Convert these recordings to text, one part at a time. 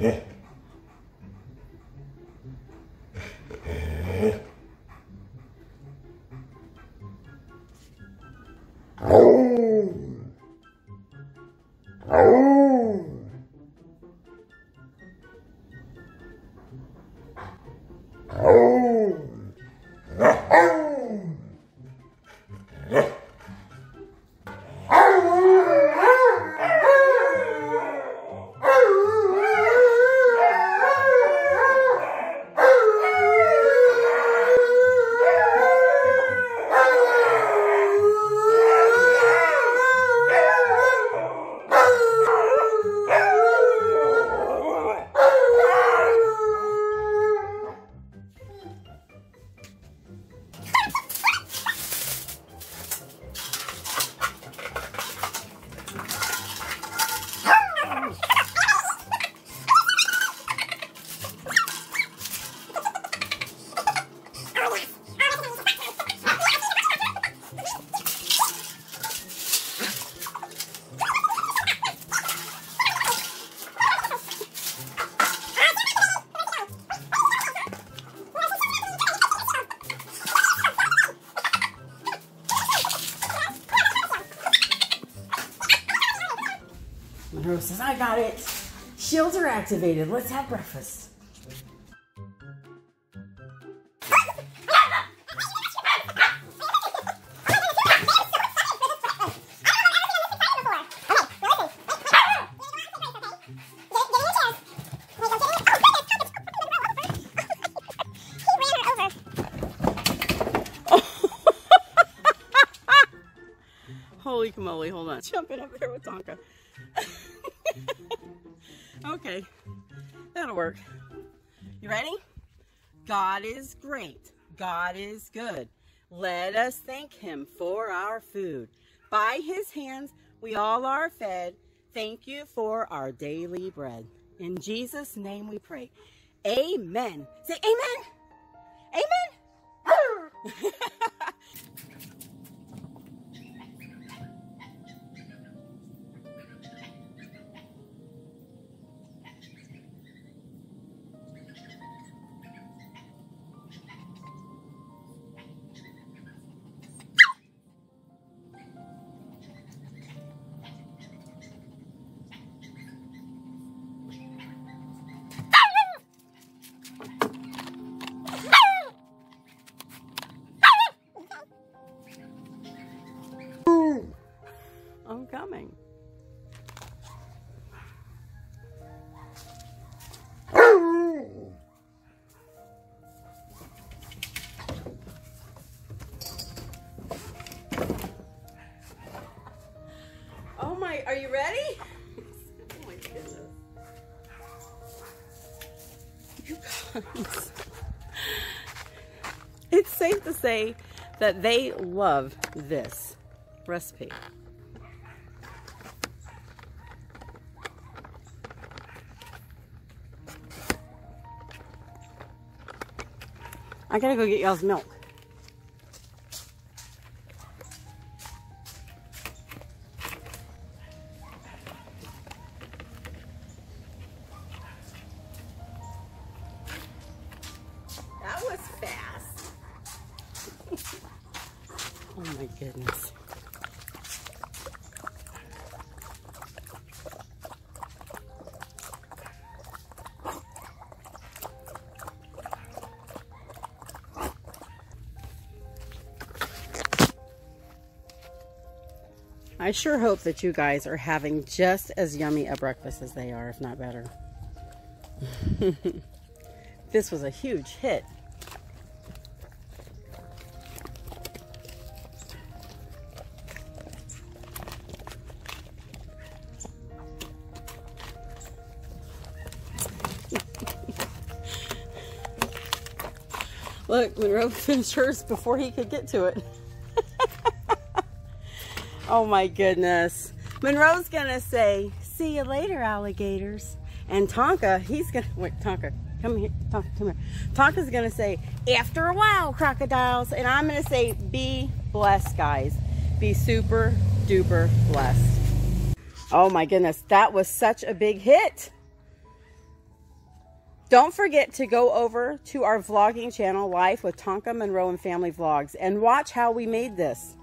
예. 예. 예. 아우. 아우. Monroe says, I got it. Shields are activated. Let's have breakfast. Holy moly, hold on. Jumping up there with Tonka. Okay, that'll work. You ready? God is great. God is good. Let us thank him for our food. By his hands we all are fed. Thank you for our daily bread. In Jesus' name we pray. Amen. Say amen. Amen. I'm coming. Oh my, are you ready? oh my goodness. You guys. It's safe to say that they love this recipe. I gotta go get y'all's milk. I sure hope that you guys are having just as yummy a breakfast as they are, if not better. this was a huge hit. Look, Monroe finished hers before he could get to it. Oh my goodness. Monroe's gonna say, see you later, alligators. And Tonka, he's gonna, wait, Tonka, come here, Tonka, come here. Tonka's gonna say, after a while, crocodiles. And I'm gonna say, be blessed, guys. Be super duper blessed. Oh my goodness, that was such a big hit. Don't forget to go over to our vlogging channel, Life with Tonka Monroe and Family Vlogs, and watch how we made this.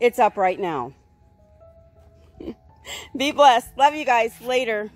It's up right now. Be blessed. Love you guys. Later.